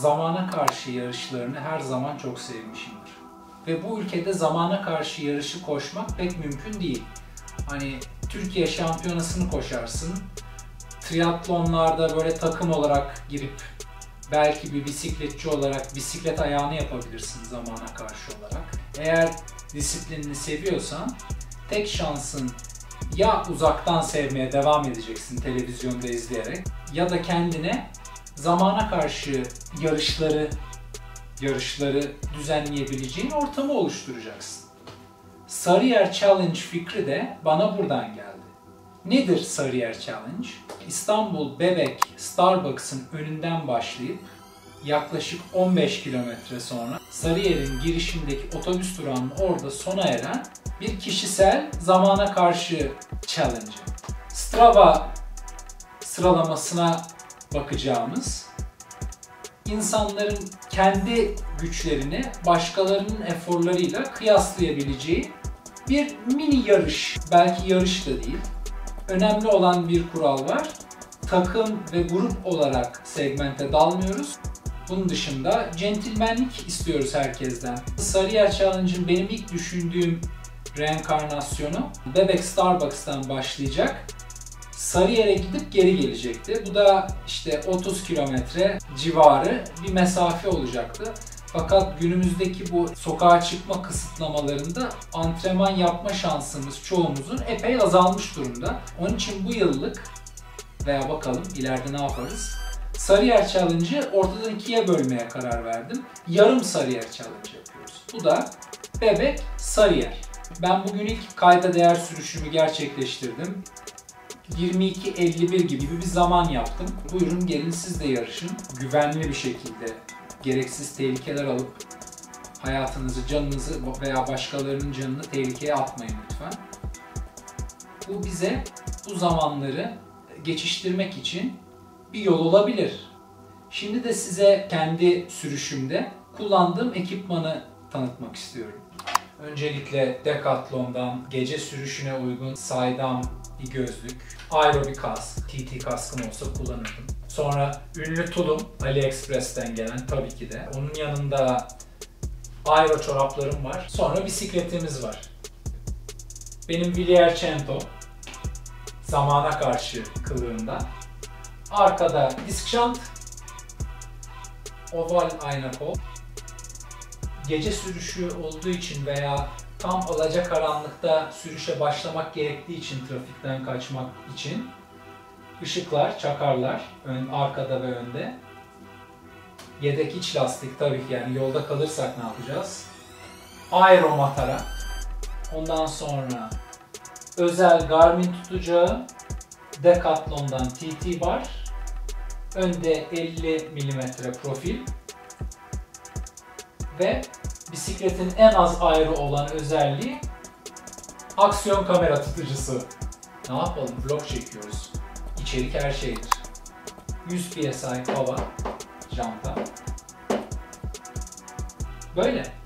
zamana karşı yarışlarını her zaman çok sevmişimdir. Ve bu ülkede zamana karşı yarışı koşmak pek mümkün değil. Hani Türkiye şampiyonasını koşarsın. Triatlonlarda böyle takım olarak girip belki bir bisikletçi olarak bisiklet ayağını yapabilirsin zamana karşı olarak. Eğer disiplinini seviyorsan tek şansın ya uzaktan sevmeye devam edeceksin televizyonda izleyerek ya da kendine zamana karşı yarışları yarışları düzenleyebileceğin ortamı oluşturacaksın. Sarıyer Challenge fikri de bana buradan geldi. Nedir Sarıyer Challenge? İstanbul Bebek Starbucks'ın önünden başlayıp yaklaşık 15 kilometre sonra Sarıyer'in girişindeki otobüs durağının orada sona eren bir kişisel zamana karşı challenge. Strava sıralamasına bakacağımız insanların kendi güçlerini başkalarının eforlarıyla kıyaslayabileceği bir mini yarış. Belki yarış da değil. Önemli olan bir kural var. Takım ve grup olarak segmente dalmıyoruz. Bunun dışında centilmenlik istiyoruz herkesten. Sarıyer Challenge'ın benim ilk düşündüğüm reenkarnasyonu Bebek Starbucks'tan başlayacak. Sarıyer'e gidip geri gelecekti. Bu da işte 30 kilometre civarı bir mesafe olacaktı. Fakat günümüzdeki bu sokağa çıkma kısıtlamalarında antrenman yapma şansımız çoğumuzun epey azalmış durumda. Onun için bu yıllık veya bakalım ileride ne yaparız? Sarıyer Challenge'ı ortadan ikiye bölmeye karar verdim. Yarım Sarıyer Challenge yapıyoruz. Bu da Bebek Sarıyer. Ben bugün ilk kayda değer sürüşümü gerçekleştirdim. 22.51 gibi bir zaman yaptım. Buyurun gelin siz de yarışın. Güvenli bir şekilde gereksiz tehlikeler alıp hayatınızı, canınızı veya başkalarının canını tehlikeye atmayın lütfen. Bu bize bu zamanları geçiştirmek için bir yol olabilir. Şimdi de size kendi sürüşümde kullandığım ekipmanı tanıtmak istiyorum. Öncelikle Decathlon'dan gece sürüşüne uygun saydam bir gözlük, aero bir kask, TT kaskım olsa kullanırdım. Sonra ünlü tulum AliExpress'ten gelen tabii ki de. Onun yanında aero çoraplarım var. Sonra bisikletimiz var. Benim Villiers zamana karşı kılığında. Arkada disk şant, oval ayna kol. Gece sürüşü olduğu için veya tam alacakaranlıkta sürüşe başlamak gerektiği için trafikten kaçmak için ışıklar, çakarlar ön, arkada ve önde. Yedek iç lastik tabii ki yani yolda kalırsak ne yapacağız? Aero matara. Ondan sonra özel Garmin tutacağı Decathlon'dan TT bar. Önde 50 mm profil. Ve bisikletin en az ayrı olan özelliği aksiyon kamera tutucusu. Ne yapalım? Vlog çekiyoruz. İçerik her şeydir. 100 psi hava janta. Böyle.